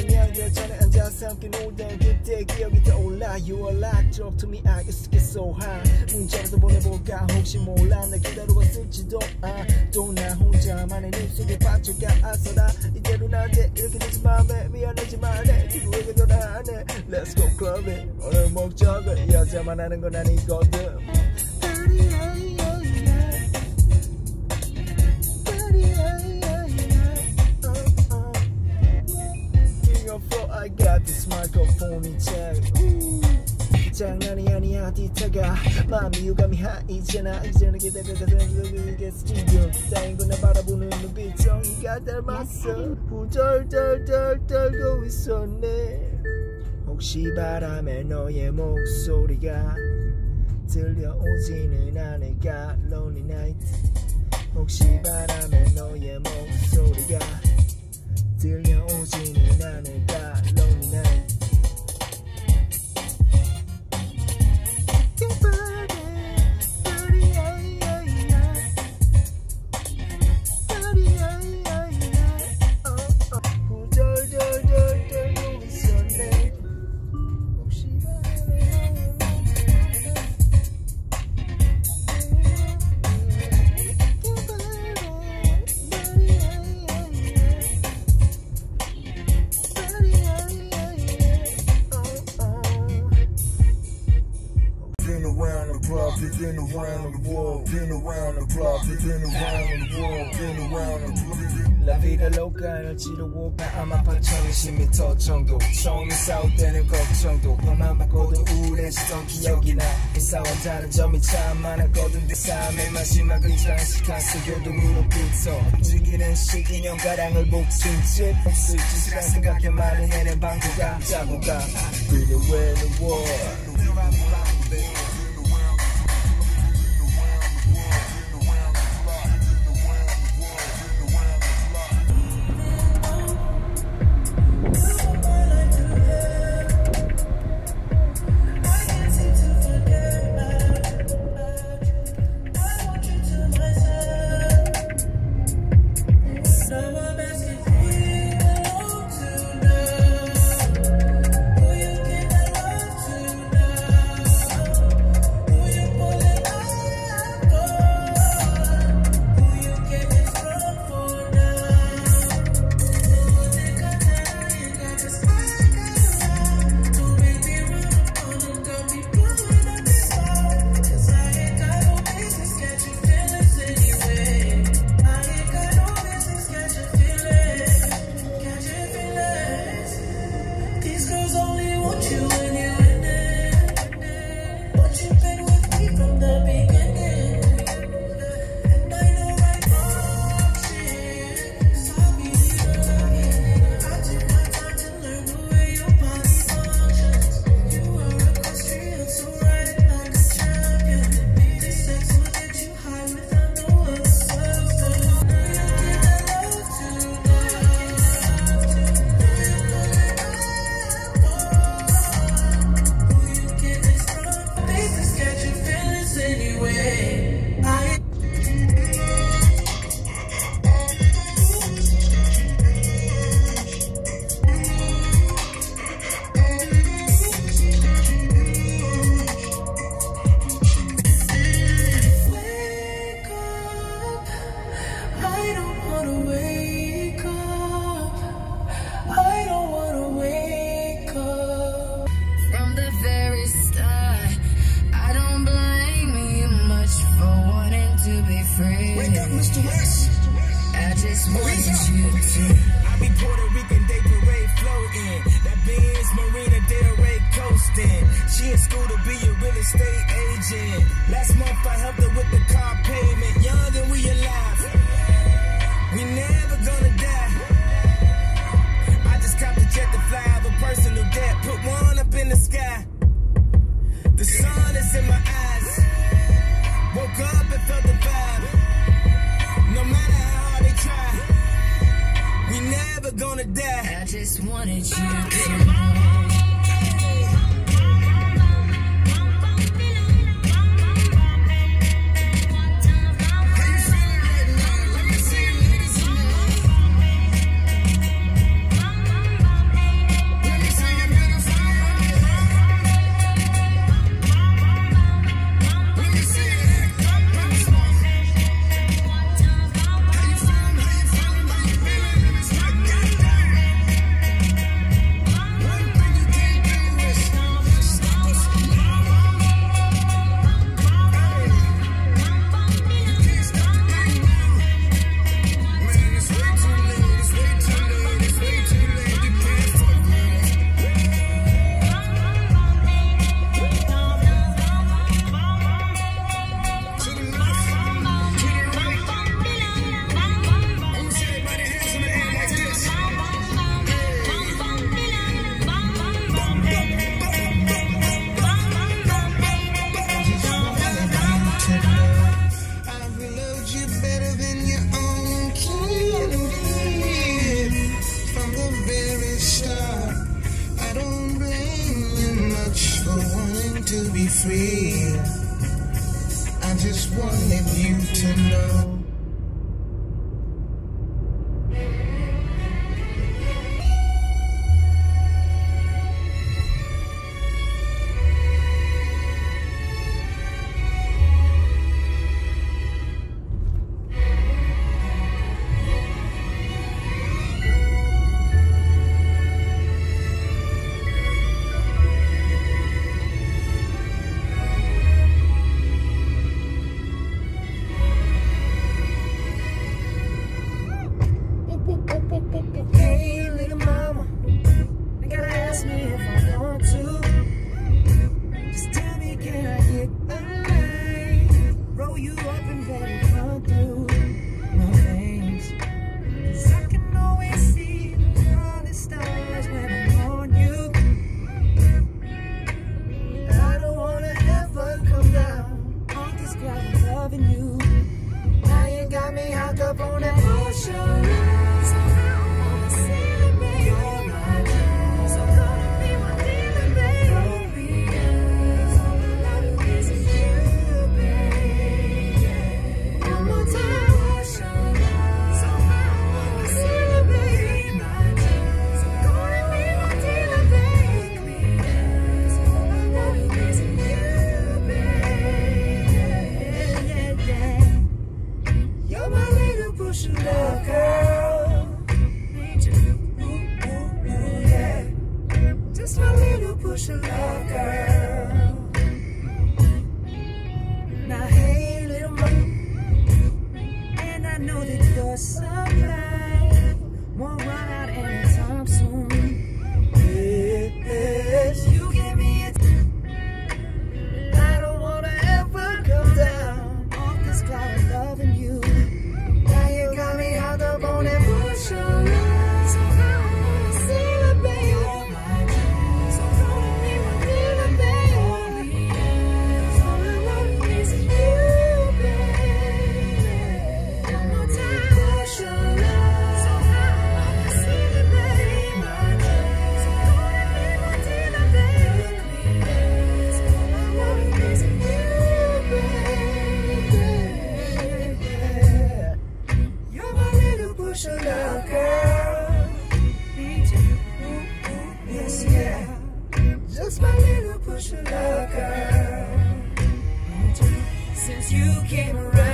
밤이 오면 양교전에 앉아서 함께 놀던 그때 기억이 떠올라. You are like drop to me I used to get so high. 문자라도 보내볼까? 혹시 몰라? 날 기다리고 있을지도 아 또 나 혼자만의 립 속에 빠져가 아서라 이대로 나한테 이렇게 되지 맘에 미안하지만 내 기부에게 돌아가네. Let's go clubbing 오늘 목적은 여자만 하는 건 아니거든. King microphone in check. 장난이 아니야 뒤타가. 마음이 유감이 하이잖아 이제는 기대가 되게 스튜디오 쌓인 건나 바라보는 눈빛 정이가 닮았어. 후덜덜덜 떨고 있었네. 혹시 바람에 너의 목소리가 들려오지는 않을까? Lonely night. 혹시 바람에 너의 목소리가 들려오지는 않을까? Lonely night La vida loca 널 지루고 아마 8,010m 정도 처음에 싸울 때는 걱정도 너만 바꿔도 우울해지던 기억이 나 인사와 다른 점이 참 많았거든 내 삶의 마지막을 장식한 소교동으로 붙어 움직이는 시기념 가량을 복순 집 없을 짓이라 생각해 말을 해낸 방구가 자고가 그게 왜 누워 just wanted you to. I just wanted you to know. push a girl. since you came around.